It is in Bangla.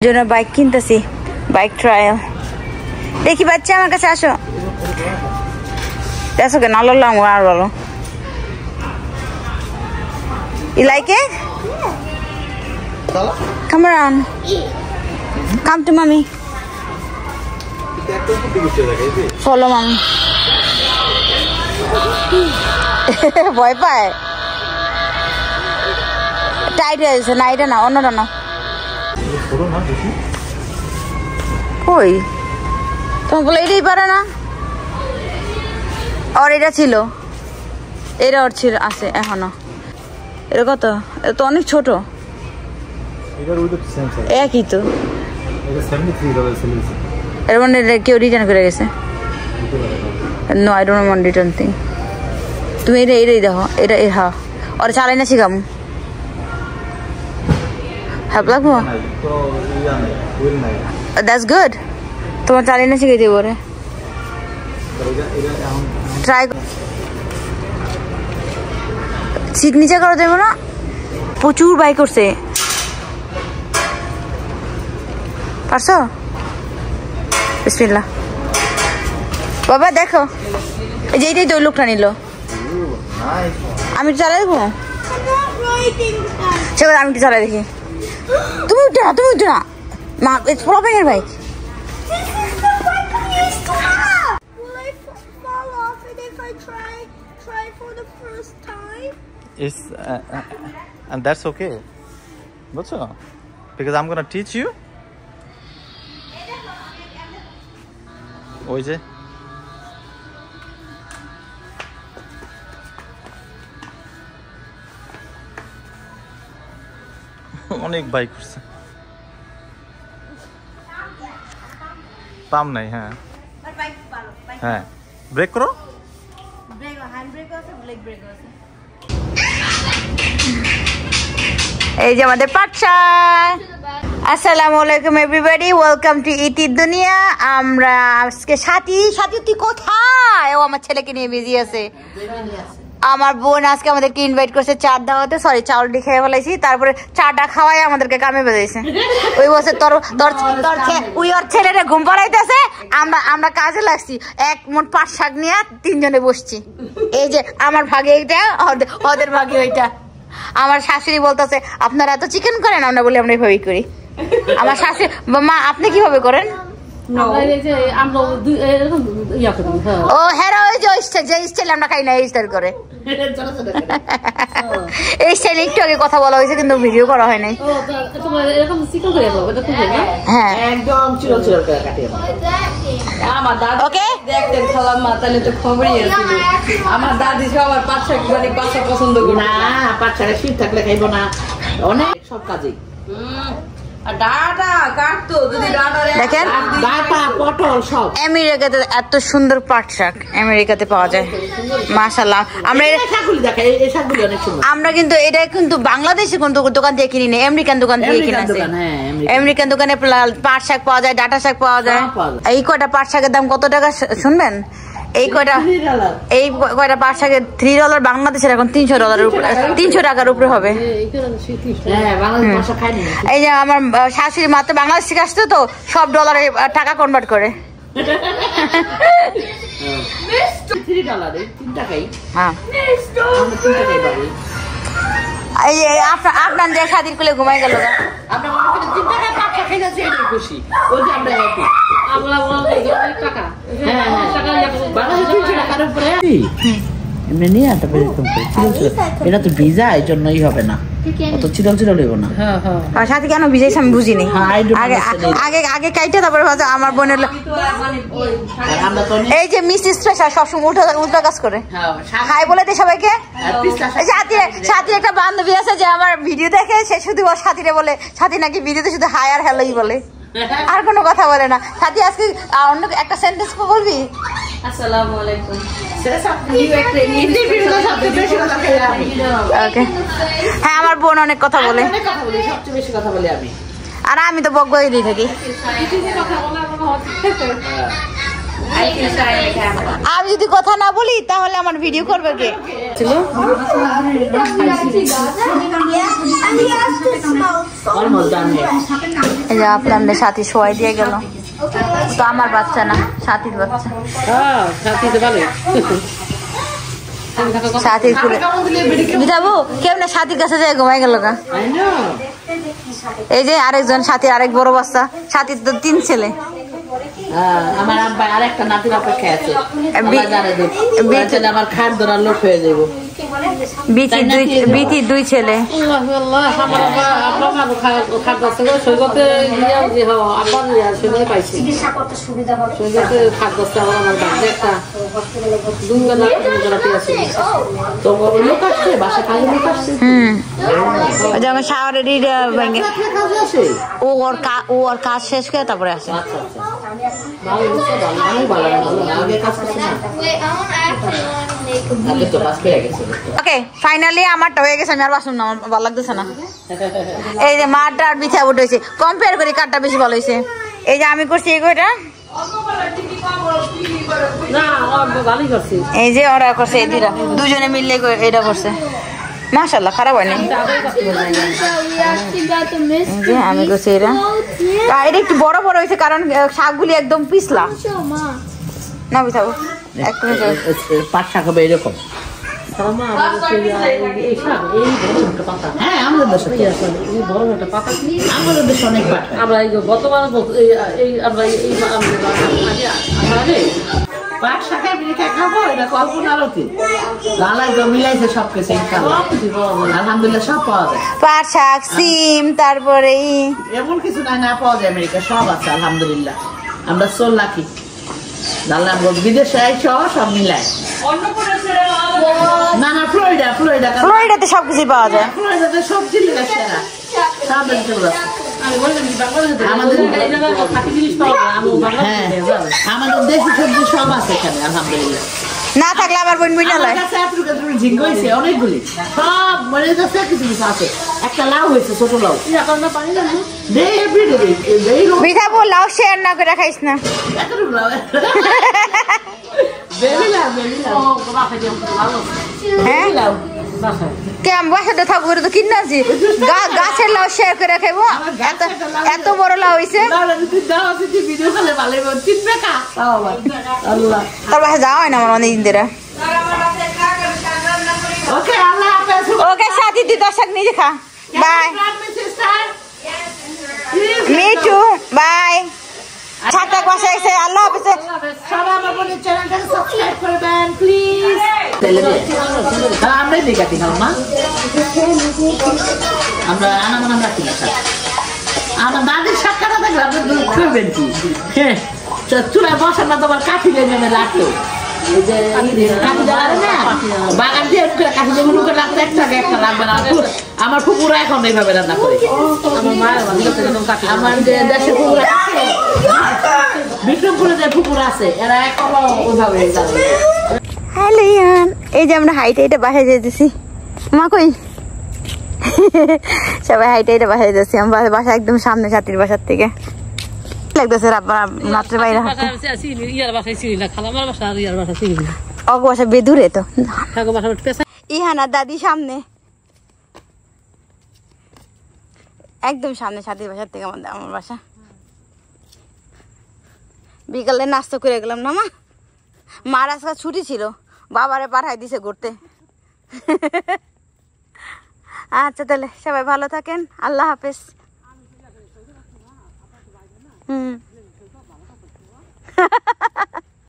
জন্য বাইক কিনতেছি বাইক ট্রায়াল দেখি বাচ্চা আমার কাছে আসো That's okay, not long আর বলো You like it? Come around. Come to mommy. Follow mommy. ভয় পায় টাইট হয়ে গেছে না এটা না অন্যটা না কই? তোমার বলে এটাই পারে না? আর এটা ছিল। এটা ওর ছিল আছে এখনও। এটা কত? এটা তো অনেক ছোট। একই তো। এটা 73 ডলার সেল হয়েছে। এর মানে কেউ রিটার্ন করে গেছে? No. I don't want return thing তুমি এটা এটাই দেখো। এটা এ হা। ওর চালাই না শিখাম। হ্যাঁ ইয়া উইল নাই দ্যাটস গুড তোমার চালাই না শিখাই দিব রে ট্রাই সিট নিচে করা যাবে না প্রচুর বাই করছে পারছ বিসমিল্লাহ বাবা দেখো। এই যে এইটাই তো ওই লোকটা নিল। আমি চালাই দেবো। সে আমি চালাই দেখি। তুমি উঠো না তুমি উঠো না মা প্রবলেমের bike Will I f- fall off it if I try try for the first time? It's uh, uh, and that's okay. বুঝছো because I'm gonna teach you ওই যে অনেক বাইক করছে। পাম নাই হ্যাঁ। হ্যাঁ। ব্রেক করো। এই যে আমাদের পাঠশা। আসসালামু আলাইকুম এভরিবডি ওয়েলকাম টু ইটি দুনিয়া আমরা আজকে সাথী। সাথী তুই কোথায়? ও আমার ছেলেকে নিয়ে বিজি আছে। আমার বোন আজকে আমাদেরকে ইনভাইট করছে চার দাওয়াতে সরি চাউলটি খেয়ে ফেলাইছি তারপরে চাটা খাওয়াই আমাদেরকে কামে বেঁধেছে। ওই বসে তোর তোর তোর ওই ওর ছেলেরে ঘুম পাড়াইতেছে, আমরা আমরা কাজে লাগছি। এক মোট পাঁচ শাক নিয়ে তিনজনে বসছি। এই যে আমার ভাগে এইটা, ওদের ভাগে ওইটা। আমার শাশুড়ি বলতেছে, আপনারা এত চিকেন করেন, আমরা বলি আমরা এভাবেই করি। আমার শাশুড়ি, মা, আপনি কীভাবে করেন? ও হ্যাঁ ওই যে ওই স্টাইল যে স্টাইল আমরা খাই না এই স্টাইল করে। এই স্টাইল একটু আগে কথা বলা হয়েছে কিন্তু ভিডিও করা হয় নাই। হ্যাঁ। একদম চিরল চিরল করে কাটিয়ে আমার দাদি ওকে? দেখতেন খালাম মা তাহলে তো খবরই আমার দাদি সবার পাঁচশো মানে পাঁচশো পছন্দ করে। না বাচ্চারা শীত থাকলে খাইবো না। অনেক সব কাজে আর ডাটা কাটতো যদি ডাটা দেখেন? ডাটা পটল সব। আমেরিকাতে এত সুন্দর পাট শাক আমেরিকাতে পাওয়া যায়। মাশাল্লাহ আমরা এই শাকগুলি দেখে এই- এই শাকগুলি অনেক সুন্দর। আমরা কিন্তু এটা কিন্তু বাংলাদেশে কোন দোকান থেকে কিনি না আমেরিকান দোকান থেকে দোকান, হ্যাঁ, আমেরিকান। দোকানে পাট শাক পাওয়া যায় ডাটা শাক পাওয়া যায়। সব পাওয়া যায়। এই কয়টা পাট শাকের দাম কত টাকা শুনবেন? এই কয়টা এই কয়টা শাকের থ্রি ডলার বাংলাদেশের এখন তিনশো ডলারের উপরে তিনশো টাকার উপরে। হবে। শীত হ্যাঁ এই যে আমার শাশুড়ি মাত্র বাংলাদেশ থেকে আসতো তো সব ডলারে টাকা কনভার্ট করে। ডলার হ্যাঁ। এই আপনার যে শাদির কুলে ঘুমাই গেল। আমরা খুশি। আমরা হ্যাঁ হ্যাঁ উপরে। এমনি নিয়ে আনতে পারি এরকম করে চিরল চিরল এটা তো ভিজা এই জন্যই হবে না। অত চিরল চিরল হইব না। হ্যাঁ হ্যাঁ। আর সাথে কেন ভিজাইছে আমি বুঝিনি। হ্যাঁ, আগে আগে আগে কাইটে তারপরে আমার বোনের অনেক এই যে মিস স্পেশাল সবসময় উল্টা উল্টা কাজ করে। হ্যাঁ, হাই বলে দে সবাইকে। সাথী সাথী একটা বান্ধবী আছে যে আমার ভিডিও দেখে সে শুধু ওর সাথীরে বলে সাথী নাকি ভিডিওতে শুধু হাই আর হ্যালোই বলে। আর কোনো কথা বলে না। সাথী আজকে অন্য একটা সেন্টেন্স বলবি? আসসালামু আলাইকুম। হিন্দির বিরুদ্ধে সবচেয়ে বেশি কথা খাই আমি। ওকে হ্যাঁ আমার বোন অনেক কথা বলে। অনেক কথা বলি সবচেয়ে বেশি কথা বলি আমি। আর আমি তো বক দিয়ে থাকি। আমি যদি কথা না বলি তাহলে আমার ভিডিও করবে কে? আপনাদের সাথী শোয়াই দিয়ে গেল। তো আমার বাচ্চা না সাথীর বাচ্চা। হ্যাঁ সাথী সাথীর কুলে কেমনে সাথীর কাছে যায় ঘুমাই গেল গা। এই যে আরেকজন সাথীর আরেক বড় বাচ্চা সাথীর তো তিন ছেলে। আমার আব্বা নাতির আছে। আমার খাট ধরার লোক হয়ে যাব বিচির দুই ছেলে। আল্লাহ আল্লাহ আমার আমার আমার বাড়ি একটা। দুঙ্গা না দুঙ্গা আছে ওর লোক কা- ও ওর কাজ শেষ করে তারপরে আসে। আচ্ছা আচ্ছা। ওকে ফাইনালি আমারটা হয়ে গেছে আমি আর বাসুন না আমার ভালো লাগতেছে না। এই যে মারটা আর বিছা উঠেছে কম্পেয়ার করি কারটা বেশি ভালো হয়েছে। এই যে আমি করছি এই যে ওরা করছে এই দুজনে মিললে এটা করছে। মাশাল্লাহ খারাপ হয়নি আমি করছি এটা। এটা একটু বড় বড় হয়েছে কারণ শাকগুলি একদম পিছলা. না একটু পাট শাক হবে এরকম মা আমার ইয়া, হ্যাঁ হয়। গতবার বল- এই এই আমরা পাট শাকের পিঠা খাব? এটা কল্পনার অতীত লালাই তো মিলাইছে সব কিছু ইনশাআল্লাহ। আলহামদুলিল্লাহ সব পাওয়া যায়। পাট শাক সিম তারপরে এমন কিছু নাই না পাওয়া যায় আমেরিকা সব আছে আলহামদুলিল্লাহ। আমরা সোল লাকি। আল্লাহ বিদেশে আইসো সব মিলাই না না ফ্লোরিডা ফ্লোরিডা। ফ্লোরিডাতে সবকিছু পাওয়া যায়। ফ্লোরিডাতে সব জিনিস সেরা। সব ভেজিটেবল আছে আমাদের হ্যাঁ দেশি সবজি সব আছে এখানে আলহামদুলিল্লাহ। না থাকলে আমার বোন বুঝা আমার লয়। কাছে এতটুকু এতটুকু ঝিঙ্গ হয়েছে অনেকগুলি। সব মরে যাচ্ছে কিছু কিছু আছে। একটা লাউ হয়েছে ছোট পানি শেয়ার না করে খাইস না। এতটুকু লাউ। লাউ লাউ। হ্যাঁ? লাউ। বাসায় কে আমি বাসাতে থাকব তো কিনে আছি গা- গাছের লাউ শেয়ার করে খাইবো। এত এত বড় লাউ আল্লাহ। তোর বাসা যাওয়া হয় না আমার অনেক দিন ধরে? ওকে সাথী তুই দর্শক নিজে খা। বাই মি টু বাই ছাতা বাসা এসে আল্লাহ হাফেজ। সবাই আমার বোনের চ্যানেলটাকে সাবস্ক্রাইব করবেন প্লিজ আমরাই দেখাতি মা আমরা আনামান আমরা কিনা আমার দাদির সাক্ষাৎ দুধ কি হ্যাঁ চুলায় না তোমার কাঠি লেগে নেমে আমার- আমার এখন এইভাবে রান্না করে। আমার দেশে পুকুর বিক্রমপুরে যে পুকুর আছে, এরা ওইভাবে হ্যালো ইয়ান, এই যে আমরা হাইটে এটা বাসায় যেতেছি। মা কই? সবাই হাইটে এটা বাসায় যাচ্ছি, আমার বাসা- বাসা একদম সামনে সাথীর বাসার থেকে। লাগতেছে রাত্রে বাইরে হাঁটতে। ইয়ার বাসায় চিনি না খালামার বাসা আর ইয়ার বাসা চিনি না। অগ বাসা বেদূরে তো। ইহানা দাদি সামনে। একদম সামনে বাসার থেকে আমাদের আমার বাসা। বিকালে নাস্তা করে গেলাম না মা? মার আজকাল ছুটি ছিল বাবারে পাঠাই দিছে ঘুরতে। আচ্ছা তাহলে সবাই ভালো থাকেন আল্লাহ হাফেজ। 嗯。哈哈哈哈。